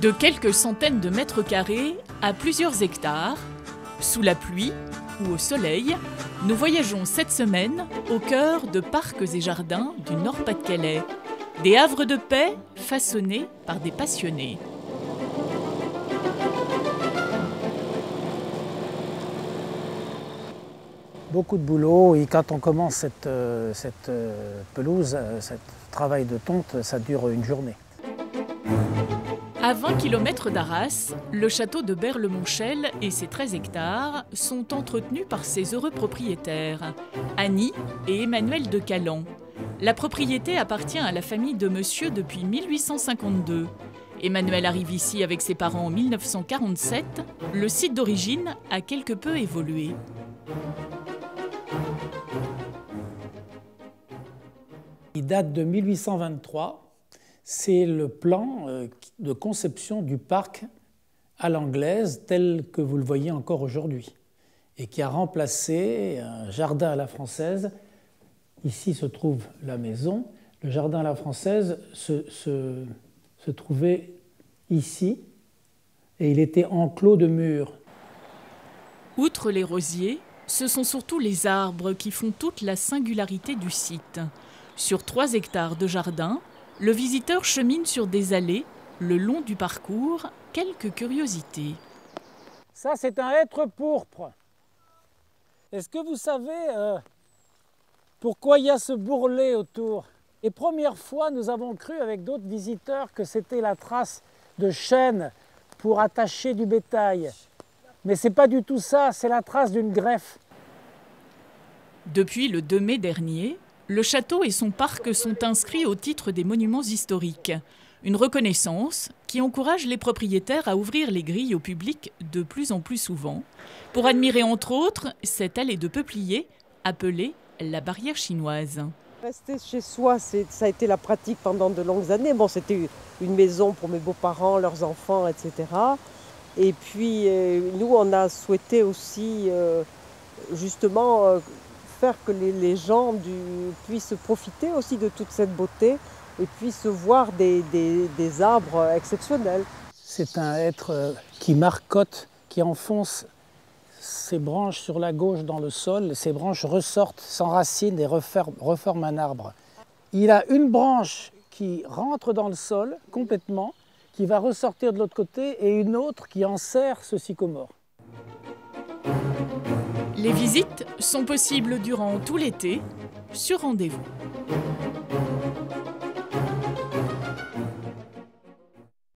De quelques centaines de mètres carrés à plusieurs hectares, sous la pluie ou au soleil, nous voyageons cette semaine au cœur de parcs et jardins du Nord-Pas-de-Calais. Des havres de paix façonnés par des passionnés. Beaucoup de boulot et quand on commence cette, euh, cette euh, pelouse, euh, ce travail de tonte, ça dure une journée. À 20 km d'Arras, le château de Berle-Monchel et ses 13 hectares sont entretenus par ses heureux propriétaires, Annie et Emmanuel de Calan. La propriété appartient à la famille de monsieur depuis 1852. Emmanuel arrive ici avec ses parents en 1947. Le site d'origine a quelque peu évolué. Il date de 1823. C'est le plan euh, de conception du parc à l'anglaise tel que vous le voyez encore aujourd'hui et qui a remplacé un jardin à la française. Ici se trouve la maison. Le jardin à la française se, se, se trouvait ici et il était enclos de murs. Outre les rosiers, ce sont surtout les arbres qui font toute la singularité du site. Sur 3 hectares de jardin, le visiteur chemine sur des allées, le long du parcours, quelques curiosités. Ça, c'est un hêtre pourpre. Est-ce que vous savez euh, pourquoi il y a ce bourrelet autour? Et première fois, nous avons cru avec d'autres visiteurs que c'était la trace de chaîne pour attacher du bétail. Mais c'est pas du tout ça, c'est la trace d'une greffe. Depuis le 2 mai dernier, le château et son parc sont inscrits au titre des monuments historiques. Une reconnaissance qui encourage les propriétaires à ouvrir les grilles au public de plus en plus souvent pour admirer entre autres cette allée de peupliers appelée la barrière chinoise. Rester chez soi, ça a été la pratique pendant de longues années. Bon, c'était une maison pour mes beaux-parents, leurs enfants, etc. Et puis, euh, nous, on a souhaité aussi, euh, justement, euh, que les, gens puissent profiter aussi de toute cette beauté et puissent voir des, arbres exceptionnels. C'est un être euh, qui marcotte, qui enfonce ses branches sur la gauche dans le sol. Ses branches ressortent, s'enracinent et reforment un arbre. Il a une branche qui rentre dans le sol complètement, qui va ressortir de l'autre côté, et une autre qui enserre ce sycomore. Les visites sont possibles durant tout l'été, sur rendez-vous.